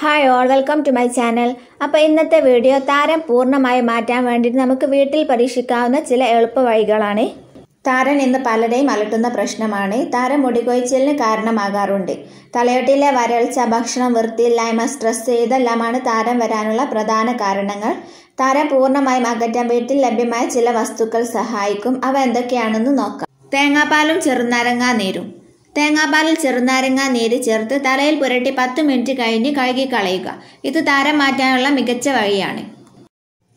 Hi all welcome to my channel അപ്പോൾ ഇന്നത്തെ video താരം പൂർണമായി മാറ്റാൻ വേണ്ടിയിട്ട് നമുക്ക് വീട്ടിൽ പരീക്ഷിക്കാവുന്ന ചില എളുപ്പ വഴികളാണ്. താരൻ ഇന്ന് പലരെയും അലട്ടുന്ന പ്രശ്നമാണ്. താരം മുടികൊഴിച്ചിലിന് കാരണമാകാറുണ്ട്. തലയോട്ടിലെ വരൾച്ച ഭക്ഷണം വൃത്തിയില്ലായ്മ സ്ട്രെസ് ഇതെല്ലാമാണ് താരം വരാനുള്ള പ്രധാന കാരണങ്ങൾ. താരം പൂർണമായും അകറ്റാൻ വീട്ടിൽ ലഭ്യമായ ചില വസ്തുക്കൾ സഹായിക്കും. അവ എന്തൊക്കെയാണെന്ന് നോക്കാം. തേങ്ങാപ്പാലും ചെറുനാരങ്ങാ നീരും. തേങ്ങാപ്പാലിൽ ചെറുനാരങ്ങ നീര് ചേർത്ത് തലയിൽ പുരട്ടി പത്ത് മിനിറ്റ് കഴിഞ്ഞ് കഴുകി കളയുക. ഇത് താരം മാറ്റാനുള്ള മികച്ച വഴിയാണ്.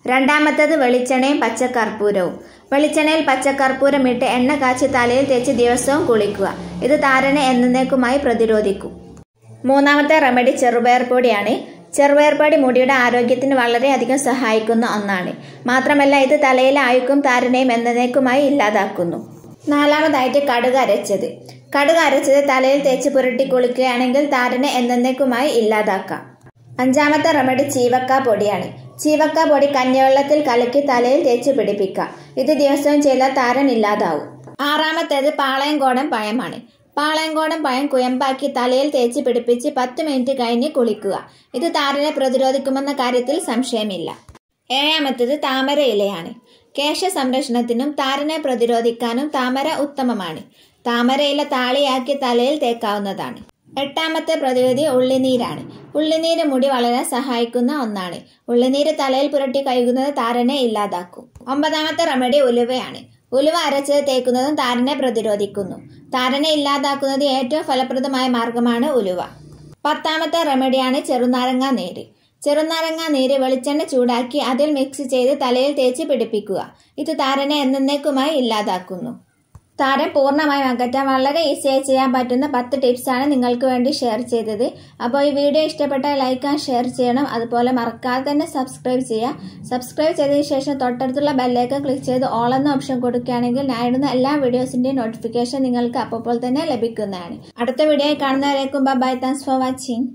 രണ്ടാമത്തത് വെളിച്ചെണ്ണയും പച്ചക്കർപ്പൂരവും വെളിച്ചെണ്ണയിൽ പച്ചക്കർപ്പൂരം ഇട്ട് എണ്ണ കാച്ചി തലയിൽ തേച്ച് ദിവസവും കുളിക്കുക. ഇത് താരനെ എന്നേക്കുമായി പ്രതിരോധിക്കും. മൂന്നാമത്തെ റെമഡി ചെറുപയർ പൊടിയാണ്. ചെറുപയർ പൊടി മുടിയുടെ ആരോഗ്യത്തിന് വളരെയധികം സഹായിക്കുന്ന ഒന്നാണ്. മാത്രമല്ല ഇത് തലയിലെ ആയുക്കും താരനെയും എന്നേക്കുമായി ഇല്ലാതാക്കുന്നു. നാലാമതായിട്ട് കടുക് അരച്ചത്. കടുക് അരച്ചത് തലയിൽ തേച്ച് പുരട്ടി കുളിക്കുകയാണെങ്കിൽ താരനെ എന്നേക്കുമായി ഇല്ലാതാക്കാം. അഞ്ചാമത്തെ റെമഡി ചീവക്ക പൊടിയാണ്. ചീവക്ക പൊടി കഞ്ഞവെള്ളത്തിൽ കലക്കി തലയിൽ തേച്ച് പിടിപ്പിക്കുക ഇത് ദിവസവും ചെയ്താൽ താരൻ ഇല്ലാതാവും. ആറാമത്തേത് പാളയംകോടൻ പഴമാണ്. പാളയംകോടൻ പഴം കുയമ്പാക്കി തലയിൽ തേച്ച് പിടിപ്പിച്ച് പത്ത് മിനിറ്റ് കഴിഞ്ഞ് കുളിക്കുക. ഇത് താരനെ പ്രതിരോധിക്കുമെന്ന കാര്യത്തിൽ സംശയമില്ല. ഏഴാമത്തേത് താമര ഇലയാണ്. കേശ സംരക്ഷണത്തിനും താരനെ പ്രതിരോധിക്കാനും താമര ഉത്തമമാണ്. താമര ഇല താളിയാക്കി തലയിൽ തേക്കാവുന്നതാണ്. എട്ടാമത്തെ പ്രതിവിധി ഉള്ളിനീരാണ്. ഉള്ളിനീര് മുടി വളരാൻ സഹായിക്കുന്ന ഒന്നാണ്. ഉള്ളിനീര് തലയിൽ പുരട്ടി കഴുകുന്നത് താരനെ ഇല്ലാതാക്കും. ഒമ്പതാമത്തെ റെമഡി ഉലുവയാണ്. ഉലുവ അരച്ചത് തേക്കുന്നതും താരനെ പ്രതിരോധിക്കുന്നു. താരനെ ഇല്ലാതാക്കുന്നത് ഏറ്റവും ഫലപ്രദമായ മാർഗമാണ് ഉലുവ. പത്താമത്തെ റെമഡിയാണ് ചെറുനാരങ്ങ നീര്. ചെറുനാരങ്ങ നീര് വെളിച്ചെണ്ണ ചൂടാക്കി അതിൽ മിക്സ് ചെയ്ത് തലയിൽ തേച്ച് പിടിപ്പിക്കുക. ഇത് താരനെ എന്നേക്കുമായി ഇല്ലാതാക്കുന്നു. താരം പൂർണമായും അകറ്റാൻ വളരെ ഈസിയായി ചെയ്യാൻ പറ്റുന്ന പത്ത് ടിപ്സാണ് നിങ്ങൾക്ക് വേണ്ടി ഷെയർ ചെയ്തത്. അപ്പോൾ ഈ വീഡിയോ ഇഷ്ടപ്പെട്ടാൽ ലൈക്ക് ആൻഡ് ഷെയർ ചെയ്യണം. അതുപോലെ മറക്കാതെ തന്നെ സബ്സ്ക്രൈബ് ചെയ്യുക. സബ്സ്ക്രൈബ് ചെയ്തതിന് ശേഷം തൊട്ടടുത്തുള്ള ബെല്ലേക്ക് ക്ലിക്ക് ചെയ്ത് ഓൾ എന്ന ഓപ്ഷൻ കൊടുക്കുകയാണെങ്കിൽ ഞാൻ ഇടുന്ന എല്ലാ വീഡിയോസിന്റെയും നോട്ടിഫിക്കേഷൻ നിങ്ങൾക്ക് അപ്പോൾ തന്നെ ലഭിക്കുന്നതാണ്. അടുത്ത വീഡിയോയിൽ കാണുന്നവരേക്കും ബൈ താങ്ക്സ് ഫോർ വാച്ചിങ്